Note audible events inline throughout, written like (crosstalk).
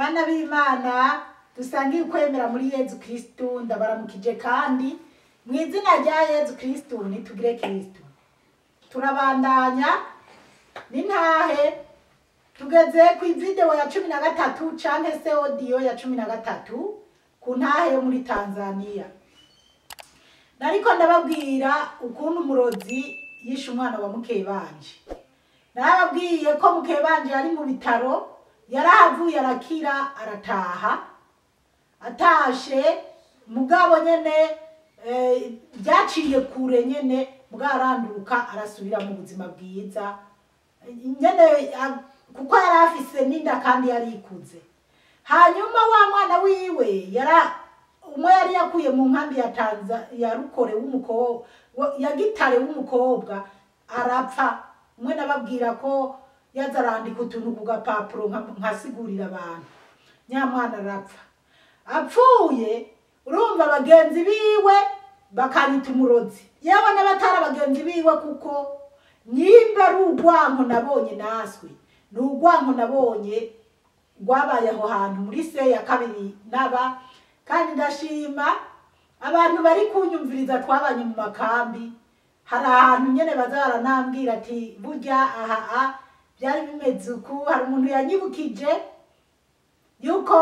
bana b'imana dusangiye ukwemera muri yezu kirisitu ndabaramukije kandi mu izina rya yezu kirisitu nitugire kirisitu turabandanya n'intahe tugeze ku ividewo ya cumi na gatatu canke se odiyo ya cumi na gatatu? Ku ntahe yo muri tanzaniya nariko ndababwira ukuntu umurozi yishe umwana wa mukebanje. Narababwiye ko mukebanje yari mu bitaro yarahavuye arakira arataha. Atashe mugabo nyene eh, byaciye kure nyene bwaranduka arasubira mu buzima bwiza. Nyene a- kuko yari afise n'inda kandi yarikuze hanyuma wa mwana wiwe yara umwe yari yakuye mu nkambi ya Tanza ya Rukore w'umukobwa ya Gitare w'umukobwa arapfa. Umwe nababwira ko yaza arandika utuntu ku gapapuro nka- nkasigurira abantu. Nyamwana arapfa. Apfuye urumva bagenzi biwe bakanyita umurozi. Yewe n'abatari abagenzi biwe kuko nimba ari urwanko nabonye naswe. Ni urwanko nabonye rwabaye aho hantu muri se ya kabiri naba. Kandi ndashima abantu bari kunyumviriza twabanye mu makambi. Hari ahantu nyene baza baranambwira ati burya aha a byari bimeze uku. Hari umuntu yanyibukije yuko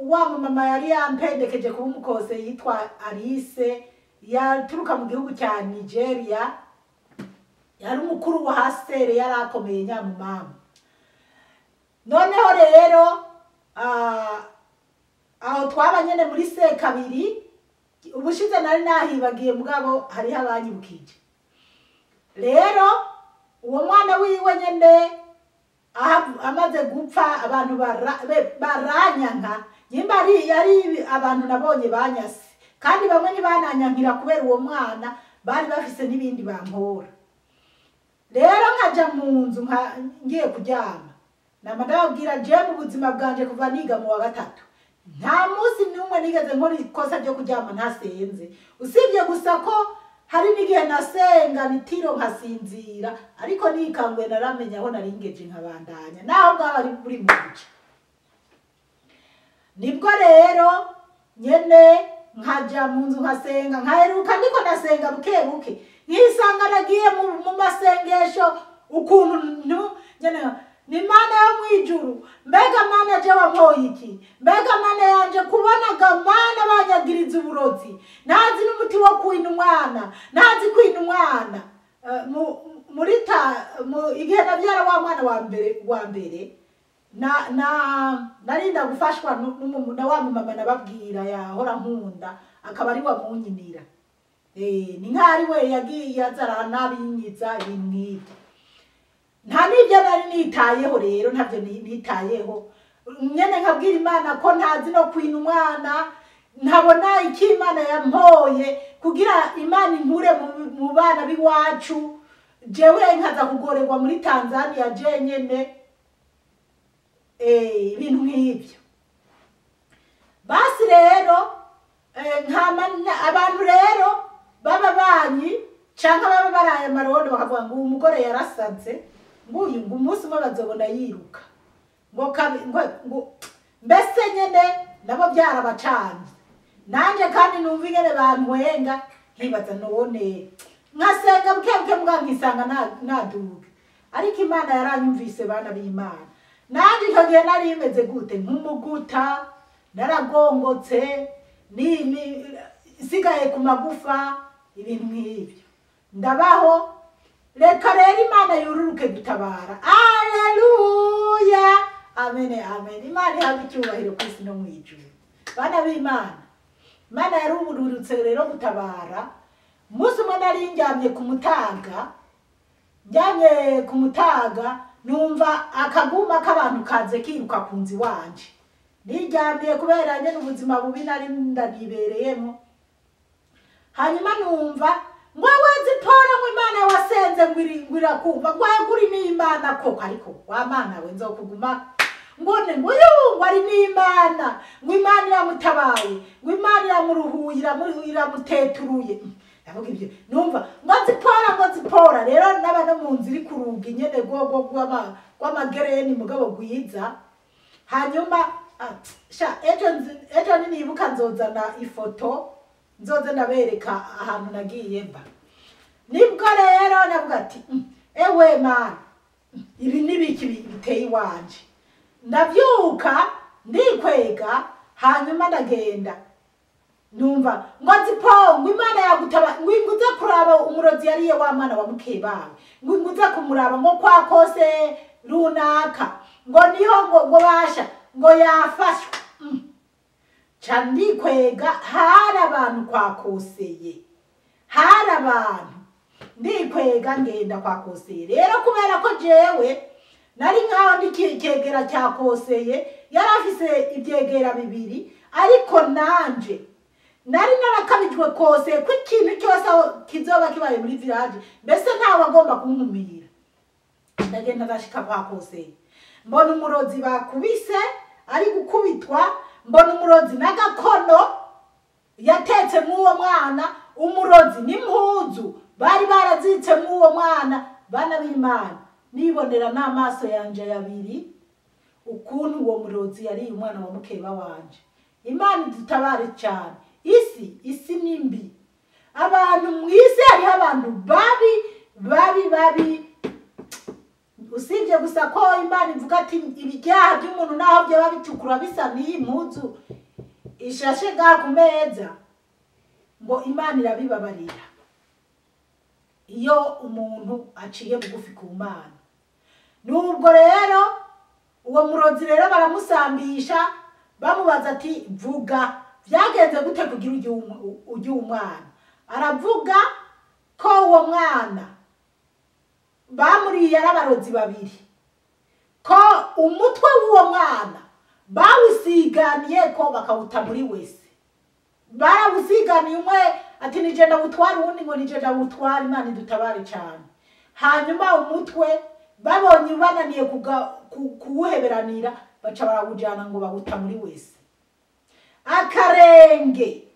wa mumama yari yampendekeje kuba umukose yitwa Alice yaturuka mu gihugu cya Nigeria. Yari umukuru wa hasere yari akomeye nyamumama noneho rero ah, aho twaba nyene muri se kabiri ubushize nari nahibagiye mugabo hariho abanyibukije. Rero uwo mwana wiwe nyene aha- amaze gupfa abantu baranyanka nyimba ari abantu nabonye banyase. Kandi bamwe ntibananyankira kubera uwo mwana bari bafise n'ibindi bampora rero nkaja mu nzu ngiye kuryama. Nama ndababwira je mu buzima bwanje kuva niga mu wa gatatu. Nta munsi n'umwe nigeze nkora ikosa ryo kuryama ntasenze. Usibye gusa ko hari n'igihe nasenga nitiro nkasinzira ariko nikanguye naramenya aho naringeje nkabandanya. Naho bwaba ari buri mu buce ni bwo rero nyene nkaja mu nzu nkasenga nkaheruka ndiko ndasenga buke buke. Nkisanga nagiye mu, masengesho ukuntu nyene ni mana yo mwijuru. Mbega mana je wampoye iki mbega mana yanje kubonaga mana banyagiriza uburozi. Ntazi n'umuti wo kwina umwana. Ntazi kwina umwana. Eh, mu- muri ta mu igihe nabyara wa mwana wa mbere wa mbere na na narinda gufashwa na wa mumama nababwira yahora nkunda akaba ari wamunyinira eh ni nk'ari we yagiye azara nabinyiza nk'ibyo nta n'ibyo nari nitayeho rero ntabyo ni- nitayeho. Nyene nkabwira imana ko ntazi no kwina umwana nkabona icyo imana yampoye kugira imana inkure mu, bana b'iwacu. Jewe nkaza kugorerwa muri tanzania jenyene eh, ibintu nk'ibyo. Basi rero eh, abantu rero baba banyi canke baba baraye amarondo bakavuga ngo uyu mugore yarasaze. Nguyu ngo umunsi umwe bazobona yiruka ngo mbese nyene nabo byarabacanze nanje kandi numva ingene bantwenga nkibaza none nkasenga buke buke mbwa nkisanga na- naduga. Ariko imana yaranyumvise bana b'imana. Nanje icyo gihe nari imeze gute? Nk'umuguta naragongotse isigaye ku magufa ibintu nk'ibyo ndabaho reka rero imana yururuke gutabara. Aleluya amen amen. Imana ihabwa icyubahiro ku isi no mu ijuru. Bana b'imana imana yarururutse rero gutabara. Umunsi umwe nari njyamye ku mutaga njyamye ku mutaga numva akaguma k'abantu kaze kiruka ku nzu iwanje niryamiye kubera nyene ubuzima bubi nari ndanibereyemo. Hanyuma numva ngo wezi polo ngo imana wasenze ngo iri- ngo irakumva ngo yaguri n'imana koko ariko wa mana we nzokuguma ngone ngo yungwa ari n'imana ngo imana iramutabaye ngo imana iramuruhuye iramu- iramuteturuye ndavuga ibyo numva ngo zipora ngo zipora rero naba no mu nzu iri kuruga inyene rwogo rw'ama- rw'amagereni mugabo gwiza. Hanyuma Ah, sha ejo nzi- ejo ninibuka nzozana ifoto. Nzoze ndabereka ahantu nagiye mba. Ni bwo rero navuga ati "Mm, ewe mana mm, ibi nibiki bi- biteye iwanje ndabyuka ndikwega hanyuma ndagenda. Numva ngo zipo ngo imana yagutaba ngo inguze kuraba umurozi yariye wa mwana wa mukebawe. Ngo inguze kumuraba ngo kwa kose runaka. Ngo ni ho ngo basha ngo yafashwe. Mm. ndikwega hari abantu kwakoseye hari abantu. Ndikwega ngenda kwakoseye rero kubera ko jewe nari nkaho ndi ki- ikegera cyakoseye yari afise ibyegera bibiri ariko nanje nari narakabijwe kose ko ikintu cyose kizoba kibaye muri village mbese ntawe agomba kunkumira. Ndagenda ndashika kwa koseye. Mbona umurozi bakubise ari gukubitwa mbona umurozi n'agakono yatetse mw'uwo mwana umurozi n'impuzu bari barazitse mw'uwo mwana bana b'imana. Nibonera n'amaso yanje yabiri ukuntu uwo murozi yariye umwana wa mukeba wanje. Imana idutabare cyane. Isi isi ni mbi. Abantu mu isi hariho abantu babi babi babi. Usibye gusa ko imana ivuga ati ibyaha by'umuntu naho byaba bitukura bisa n'iyi mpuzu ishashe ga ku meza ngo imana irabibabarira. Iyo umuntu aciye bugufi ku mana. Nubwo rero uwo murozi rero baramusambisha bamubaza ati vuga. Byagenze gute kugira ujye umwana? Aravuga ko uwo mwana bamuriye ari abarozi babiri ko umutwe w'uwo mwana bawusiganiye ko bakawuta muri wese. Barawusiganiye umwe ati nije ndawutwara uwundi ngo nije ndawutwara imana idutabare cyane. Hanyuma umutwe babonye bananiye kuwuheberanira baca barawujyana ngo bawuta muri wese. Akarenge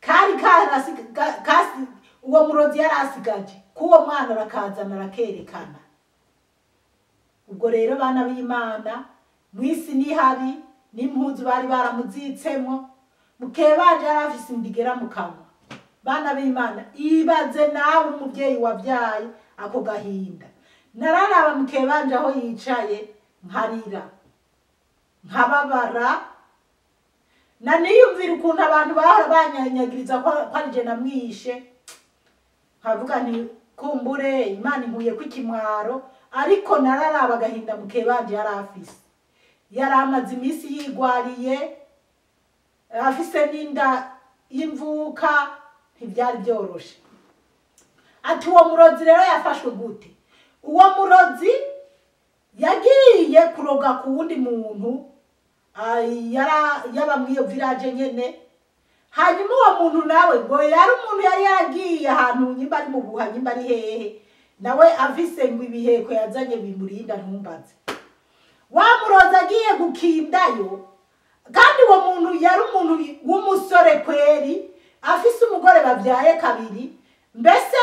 kari uwo murozi yari asigaje k'uwo mwana arakazana arakerekana. Ubwo rero bana b'imana mu isi ni habi n'impuzu bari baramuzitsemo mukebanje yari afise indigera mu kanwa bana b'imana ibaze nawe umubyeyi wabyaye ako gahinda. Nararaba mukebanje aho yicaye nkarira nkababara. Na niyumvira ukuntu abantu bahora banyanyagiriza ko ko ari je namwishe. Nkavuga nti kumbure imana inkuye ku ikimwaro. Ariko nararaba agahinda mukebanje yari afise. Yari amaze iminsi yigwariye afise n'inda y'imvuka ntibyari byoroshe ati uwo murozi rero yafashwe gute? Uwo murozi yagiye kuroga ku wundi muntu yara- yaba muri iyo village nyene. Hanyuma uwo muntu nawe ngo yari umuntu yari yaragiye ahantu nyimba ari mu buha nyimba ari hehe nawe afise ngo ibiheko yazanye bimurinda ntumbaze. Wa murozi agiye gukindayo kandi uwo muntu yari umuntu w'umusore kweri afise umugore babyaye kabiri mbese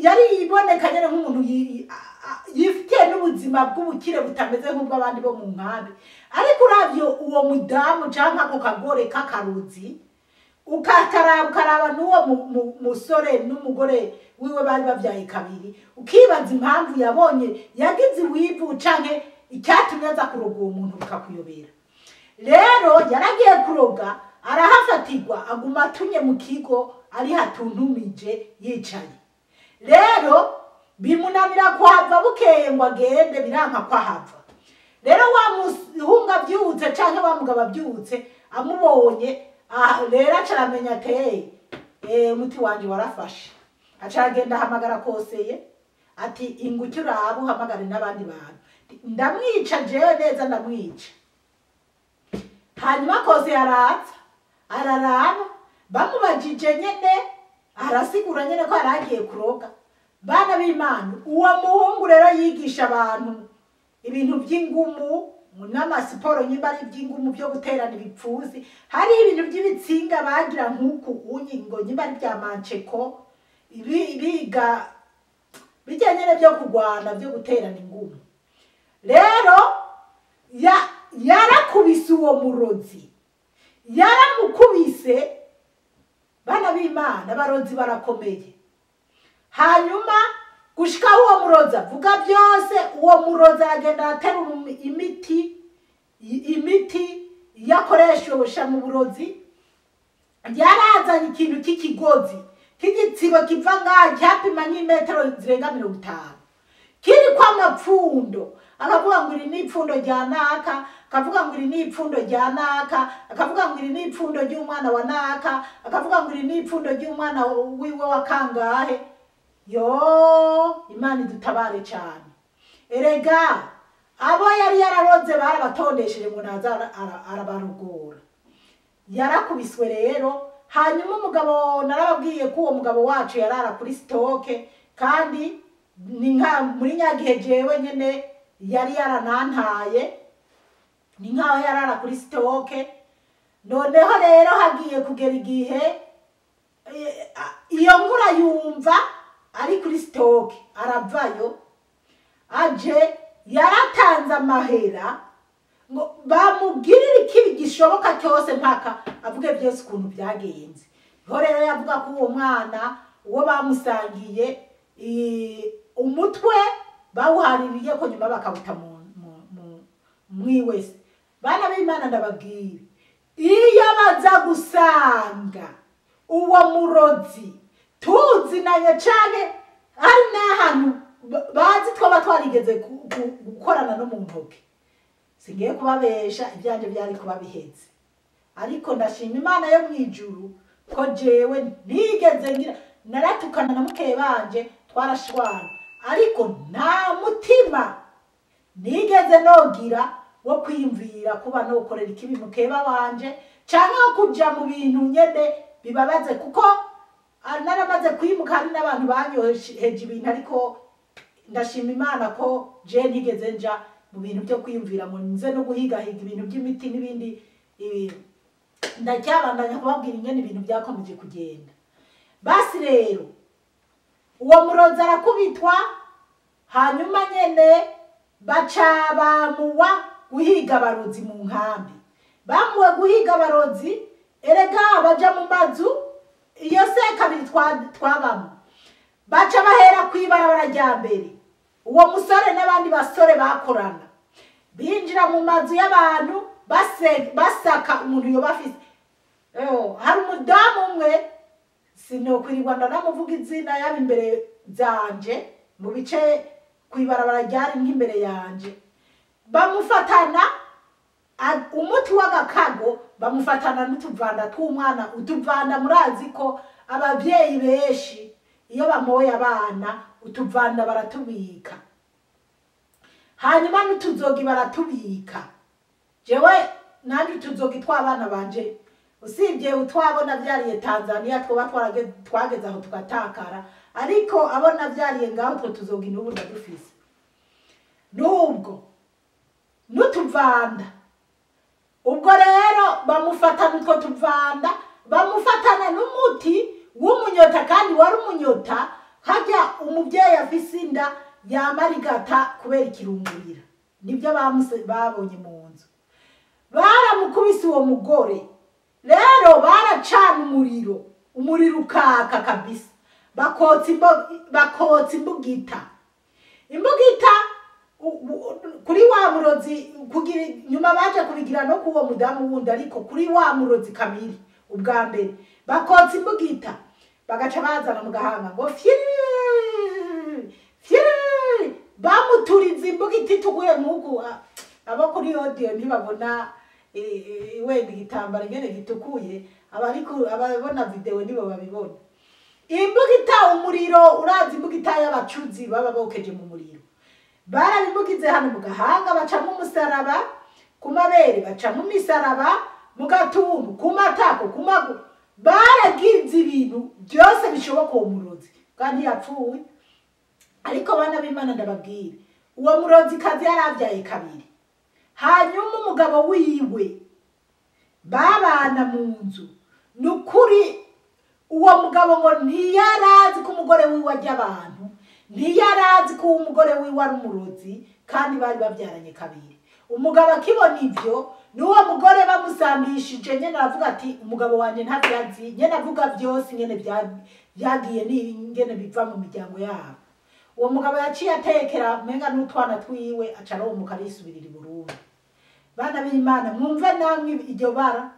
yari iboneka nyine nk'umuntu yifitiye n'ubuzima bw'ubukire butameze nk'ubw'abandi bo mu nkambi. Ariko uravyo uwo mudamu canke ako kagore k'akaruzi ukakaraba n'uwo mu- mu- musore n'umugore wiwe bari babyaye kabiri. Ukibaza impamvu yabonye yagize iwivu canke icyatumye aza kuroga uwo muntu bikakuyobera. Rero yaragiye kuroga arahafatirwa aguma atumye mu kigo ari hatuntumije yicaye rero bimunanira kuhava bukeye ngo agende biranka ko ahava. Rero wa muhungu abyutse cyangwa wa mugabo abyutse amubonye ah, rero aca aramenya ati "Eh, umuti wanjye warafashe. Aca aragenda ahamagara koseye ati inguke urabe uhamagare n'abandi bantu. Ndamwica jewe neza ndamwica. Hanyuma kose araza araraba bamubajije nyene arasigura nyene ko yari agiye kuroga. Bana b'imana uwo muhungu rero yigisha abantu ibintu by'ingumu n'amasiporo nyimba ari iby'ingumu byo guterana ibipfuzi. Hari ibintu by'ibitsinga bagira nk'uku ngo nyimba ari bya mancheko. Ibi- biga bijya nyene byo kurwana byo guterana ingumu. Rero ya yaraku yarakubise uwo murozi. Yaramukubise. Bana b'imana abarozi barakomeye. Hanyuma gushika uwo murozi avuga byose uwo murozi aragenda araterura imi- imiti imiti yakoresha mu burozi. Yarazanye ikintu cy'ikigozi cy'igitsibo kiva ngaha cyapima nk'imetero zirenga mirongo itanu. Kiriko amapfundo akavuga ngo iri ni ipfundo rya naka akavuga ngo iri ni ipfundo rya naka akavuga ngo iri ni ipfundo ry'umwana wa naka akavuga ngo iri ni ipfundo ry'umwana wiwe wa kangahe? Yo imana idutabare cyane. Erega abo yari yararoze barabatondesheje ngo naza ara- ara- arabarugora yarakubiswe rero hanyuma umugabo narababwiye ko uwo mugabo wacu yarara kuri sitoke kandi ni nka muri nyagihe jewe nyene yari yaranantaye ni nkaho yarara kuri sitoke. Noneho rero hagiye kugera igihe eh, iyo nkura yumva ari kuri sitoke aravayo aje yaratanze amahera ngo bamubwirire ikibi gishoboka cyose mpaka avuge byose ukuntu byagenze. Niho rero yavuga ko uwo mwana uwo bamusangiye umutwe bawuhaririye ko nyuma bakawuta mu mwiwese bana b'imana ndababwira iyo baza gusanga uwo murozi tuzinanye cyane hari n'ahantu ba- bazi twaba twarigeze gukorana no mu ntoki singiye kubabesha ibyanjye byari kuba bihetse ariko ndashima imana yo mu ijuru ko jewe ntigeze ngira naratukana na mukeye banje twarashwana. Ariko nta mutima. Nigeze nogira wo kwiyumvira kuba nokorera ikibi mukeba wanje cyangwa wo kuja mu bintu nyene bibabaze kuko naramaze kwimuka hari n'abantu banyoheje ibintu ariko ndashima imana ko je ntigeze nja mu bintu byo kwiyumvira ngo nze no guhigahiga ibintu by'imiti n'ibindi eh, ndacyabandanya kubabwira ingene ibintu byakomeje kugenda. Basi rero uwo murozi arakubitwa hanyuma nyene baca bamuwa guhiga abarozi mu nkambi. Bamuwe guhiga abarozi erega baja mu mazu iyo se kabiri twa- twabamo. Baca bahera ku ibarabara rya mbere. Uwo musore n'abandi basore bakorana. Binjira mu mazu y'abantu basaka umuntu yoba Eho, hari umudamu umwe sinokwirirwa ndanamuvuga izina yaba imbere zanje mu bice ku ibarabara ryari nk'imbere yanje. Bamufatana a- umuti w'agakago bamufatana n'utuvanda tw'umwana utuvanda murazi ko ababyeyi benshi iyo bamoye abana utuvanda baratubika. Hanyuma n'utuzogi baratubika. Jewe nanjye utuzogi tw'abana banje usibye utwabo nabyariye tanzania twaba twageze aho tugatakara ariko abo nabyariye ngaho utwo tuzogi n'ubu ndadufise. N'ubwo n'utuvanda. Ubwo rero bamufatana utwo tuvanda bamufatana n'umuti w'umunyota kandi wari umunyota hajya umubyeyi afise inda yamarigata kubera ikirungurira ni byo babonye mu nzu. Baramukubise uwo mugore. Rero baracana umuriro umuriro ukaka kabisa. Bakotsa imbugita. Imbugita kuri wa murozi kugira nyuma baje kubigira no kuwo mudamu wundi ariko kuri wa murozi kamiri ubwa mbere. Bakotsa imbugita bagaca bazana mu gahanga ngo fyiri fyiri bamuturiza imbugita ituguye nk'uku ah, abo kuri odiyo ntibabona eh, eh, wenda igitambaro nyene gitukuye ababona videwo nibo babibona. Imbugita umuriro urazi imbugita y'abacuzi baba bokeje mu muriro. Barabimugize hano mu gahanga bacamo umusaraba ku mabere bacamo imisaraba mu gatuntu ku matako ku maguru baragize ibintu byose bishoboka uwo murozi. Kandi yapfuye. Ariko bana b'imana ndababwira uwo murozi kazi yarabyaye kabiri. Hanyuma umugabo wiwe babana mu nzu. Ni ukuri uwo mugabo ngo ntiyarazi ko umugore wiwe ajya abantu. Ntiyarazi ko uwo mugore wiwe ari umurozi kandi bari babyaranye kabiri. Umugabo akibona ivyo n'uwo mugore bamusambishije nyene aravuga ati umugabo wanje ntavyo azi nyene avuga vyose ingene vya- vyagiye n'ingene biva mu miryango yabo. Uwo mugabo yaciye atekera umenga n'utwana twiwe aca aromuka arisubirira i burundi. Bana b'imana mwumve namwe iryo bara.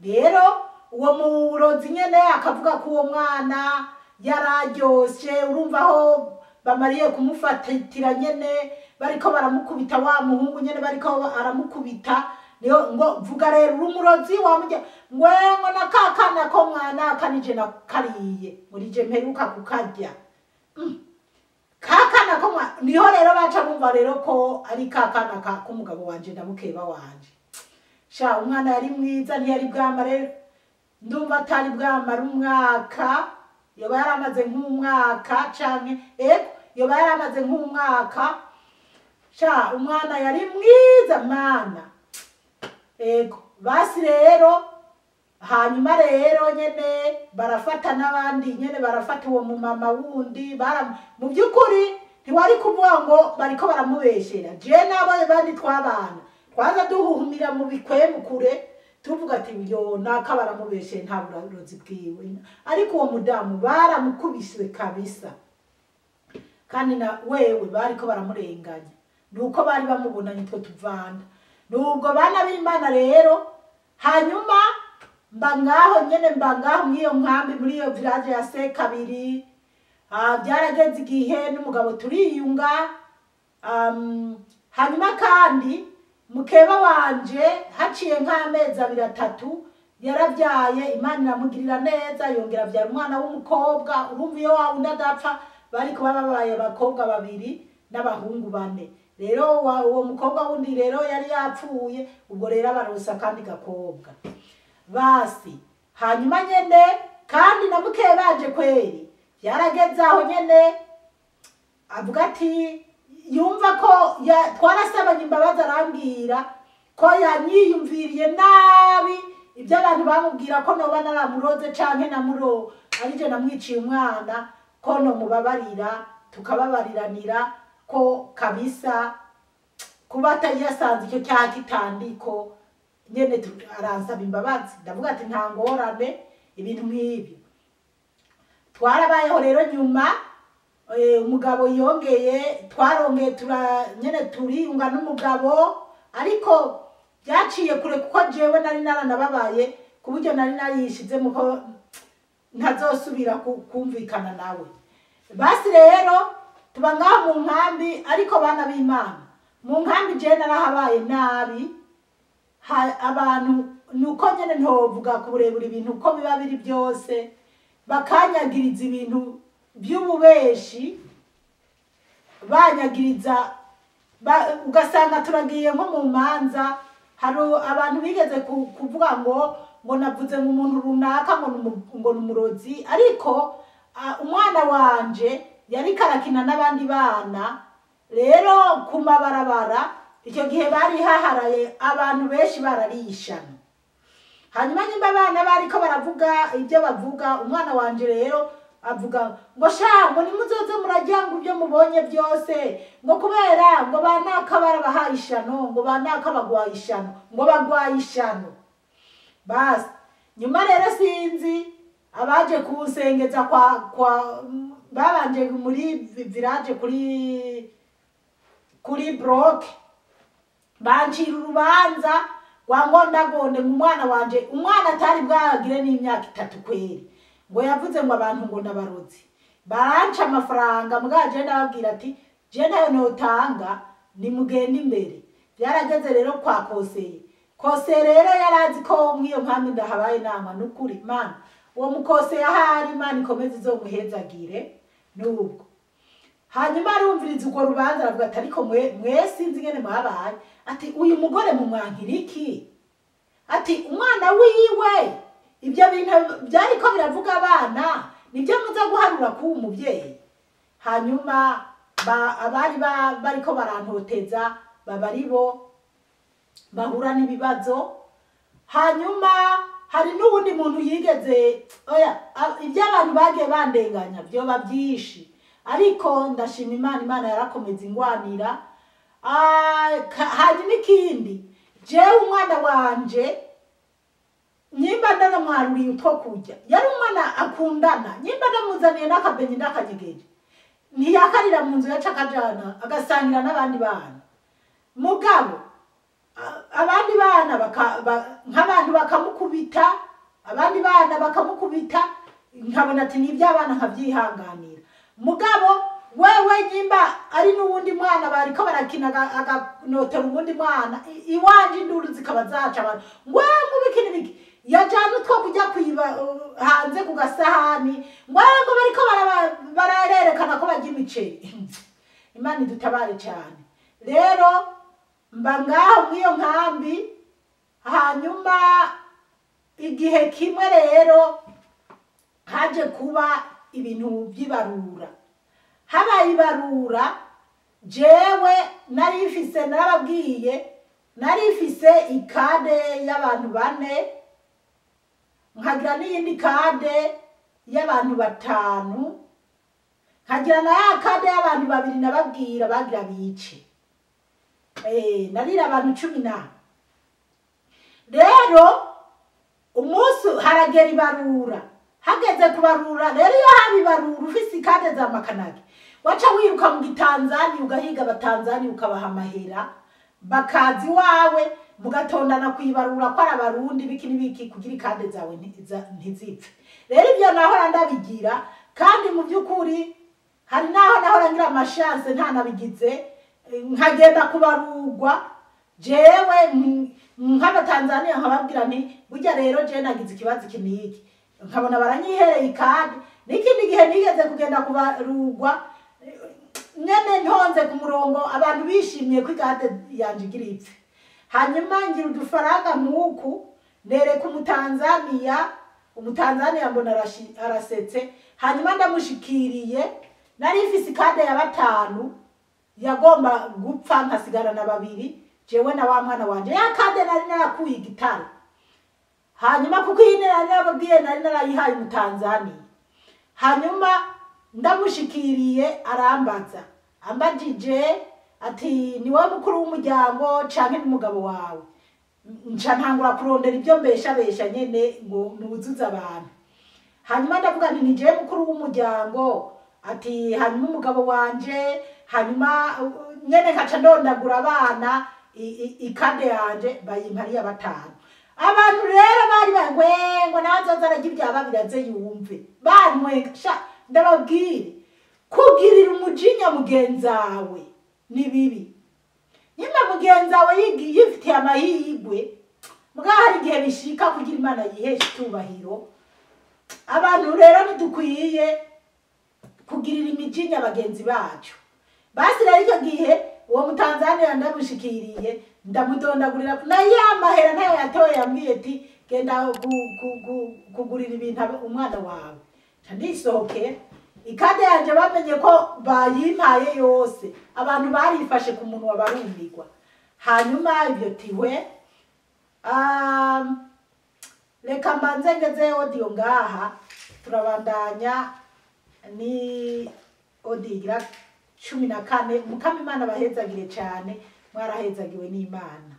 Rero uwo murozi nyene akavuga ko uwo mwana yararyoshe urumva aho bamariye kumufatira nyene bariko baramukubita wa muhungu nyene bariko aramukubita niyo ngo vuga rero uri umurozi wamujya ngwengo na kakana ko mwana kanije nakariye muri je mperuka kukarya. Kakana ko mwa- ni ho rero baca bumva rero ko ari kakana ka k'umugabo wanje na mukeba wanje. Sha umwana yari mwiza ntiyari bwamare ndumva atari bwamara umwaka. Yoba yaramaze nk'umwaka canke ego yoba yaramaze nk'umwaka sha umwana yari mwiza mana. Ego basi rero hanyuma rero nyene barafata n'abandi nyene barafata uwo mumama wundi mu by'ukuri ntiwari kuvuga ngo bariko baramubeshera je nabo twabana twaza duhuhumira mu bikwemu kure tuvuga ati yo naka baramubesheye nta burozi bwiwe. Ariko uwo mudamu baramukubiswe kabisa. Kandi na wewe bariko baramurenganya. Nuko bari bamubonanye two tuvana nubwo bana b'imana rero hanyuma mba ngaho nyene mba ngaho mw'iyo nkambi muri iyo village ya se kabiri Ah, byarageze igihe n'umugabo turiyunga um, hanyuma kandi mukeba wanje haciye nk'amezi abiri atatu yarabyaye imana iramugirira neza yongera abyara umwana w'umukobwa urumva iyo wa wundi adapfa bari kuba babaye abakobwa babiri n'abahungu bane. Rero uwo mukobwa wundi rero yari yapfuye ubwo rero abaronsa akandi gakobwa. Basi hanyuma nyene kandi na mukeye baje kweri yarageze aho nyene avuga ati yumva ko twarasabanye imbabazi arambwira ko yanyiyumviriye nabi ibyo abantu bamubwira ko noba naramuroze canke namuro arije namwiciye umwana ko nomubabarira tukababariranira ko kabisa kuba atari yasanze icyo cyaha kitandiko. Nyene tu- aransaba imbabazi ndavuga ati nta ngorane ibintu nk'ibyo. Twarabayeho rero nyuma umugabo yongeye twarongeye tura nyene turiyunga n'umugabo ariko byaciye kure kuko jewe nari naranababaye ku buryo nari narishizemo ko ntazosubira ku- kumvikana nawe. Basi rero tuba ngaho mu nkambi ariko bana b'imana. Mu nkambi jewe narahabaye nabi abantu nuko nyene ntovuga ku burebure ibintu uko biba biri byose bakanyagiriza ibintu by'ububeshi banyagiriza ba- ugasanga turagiye nko mu manza hari abantu bigeze ku- kuvuga ngo ngo navuze ngo umuntu runaka ngo ni umurozi ariko umwana wanje yari karakina n'abandi bana rero ku mabarabara icyo gihe bari haharaye abantu benshi bararishana. Hanyuma nimba abana bariko baravuga ibyo bavuga umwana wanje rero avuga ngo sha ngo nimuzoze murajya ngo ibyo mubonye byose. Ngo kubera ngo banaka barabahaye ishano ngo banaka bagwaye ishano ngo bagwaye ishano. Basi nyuma rero sinzi abaje kunsengeza kwa kwa babanje muri vi- village kuri kuri broke bancira urubanza rwa ngondagonde ngo umwana wanje umwana atari bwagire n'imyaka itatu kweri. Ngo yavuze ngo abantu ngo nabarozi baranca amafaranga mbwa je ndababwira ati je ntayo notanga nimugende imbere. Byarageze rero kwa koseye. Koseye rero yari azi ko mw'iyo nkambi ndahabaye inama n'ukuri. Mana uwo mukoseye ahari imana ikomeze izomuhezagire n'ubwo. Hanyuma arumviriza urwo rubanza aravuga ati ariko mwe mwe sinzi ingene mwabaye. Ati uyu mugore mumwankira iki ati umwana wiwe. Ibyo bintu byariko biravuga abana ni byo muza guharura k'uwo mubyeyi. Hanyuma ba- abari ba- bariko barantoteza baba ari bo bahura n'ibibazo. Hanyuma hari n'uwundi muntu yigeze ibyo abantu bagiye bandenganya byoba byinshi. Ariko ndashima imana imana yarakomeza ingwanira. Ah, hanyuma ikindi jewe umwana wanje nyimba ndanamwaruriye utwo kurya yari umwana akundana. Nyimba ndamuzaniye n'akabenyi n'akanyegeje ntiyakarira mu nzu yaca akajana agasangira n'abandi bana. Mugabo abandi bana nk'abantu bakamukubita abandi bana bakamukubita nkabona ati ni iby'abana nkabyihanganira. Mugabo wewe nyimba ari n'uwundi mwana bariko barakina aga- aganotera uwundi mwana. Iwanje induru zikaba zaca abantu. Ngwe mubiki n'ibiki yajana utwo kujya uh, hanze ku gasahani ngwe ngo bariko bararerekana ko barya imiceri. (laughs) Imana idutabare cyane. Rero mba ngaho mw'iyo nkambi hanyuma igihe kimwe rero haje kuba ibintu by'ibarura. Habaye ibarura jewe nari ifise narababwiye nari ifise ikade y'abantu bane nkagira n'iyindi kade y'abantu batanu. Nkagira na ya kade y'abantu babiri nababwira bagira bice Eh, narira abantu cumi na. Rero umunsi haragera ibarura. Hageze kubarura rero iyo haba ibarura ufise ikade za makanage waca wiruka mu gitanzani ugahiga abatanzani ukabaha amahera. Bakaza iwawe mugatondana kwibarura ko ari abarundi biki? N'ibiki kugira ikade zawe ntizipfe. Rero ibyo nahora ndabigira kandi mu by'ukuri hari n'aho nahora ngira amashanse ntanabigize nkagenda kubarurwa jewe nk- nk'abatanzaniya nkababwira nti burya rero jewe nagize ikibazo iki n'iki nkabona baranyihereye ikade n'ikindi gihe nigeze kugenda kubarurwa nyene ntonze ku murongo abantu bishimiye ko ikade yanje igira ipfe hanyuma ngira udufaranga nk'uku nereka umutanzaniya umutanzaniya mbona arasetse. Hanyuma ndamushikiriye nari ifise ikade ya batanu yagomba gupfa nkasigarana babiri jewe na wa mwana wanje. Ya kade nari narakuye igitaro hanyuma kuko iyi nari narababwiye nari narayihaye umutanzaniya. Hanyuma ndamushikiriye arambaza. Ambajije ati ni wowe mukuru w'umuryango canke n'umugabo wawe? Ntangura kurondera ibyo mbeshabesha nyene ngo nuzuze abantu. Hanyuma ndavuga nti jewe mukuru w'umuryango. Ati hanyuma umugabo wanje hanyuma nyene nkaca ndondagura abana ikade yanje bayimpariye batanu. Abantu rero bari bangwengo nawe azoza ararya ibyaba biraze yumve. Bantwenga sha ndababwire kugirira umujinya mugenzawe ni bibi nyuma mugenzawe yigi- yifitiye amahirwe mugabo hari igihe bishika kugira imana yihesha icyubahiro abantu rero ntidukwiye kugirira imijinya bagenzi bacu. Basi rero icyo gihe uwo mutanzaniya ndamushikiriye ndamudondagurira na ya mahera nayo yatoye yambwiye ati genda gu- gu- gu- kugurira ibintu umwana wawe. Nca ndisohokera ikade yanje bamenye ko bayimpaye yose. Abantu barifashe ku munwa barumirwa hanyuma ibyo tiwe reka mbanze ngeze odiyo ngaha. Turabandanya ni odigira cumi na kane. Mukama imana bahezagire cyane mwarahezagiwe n'imana.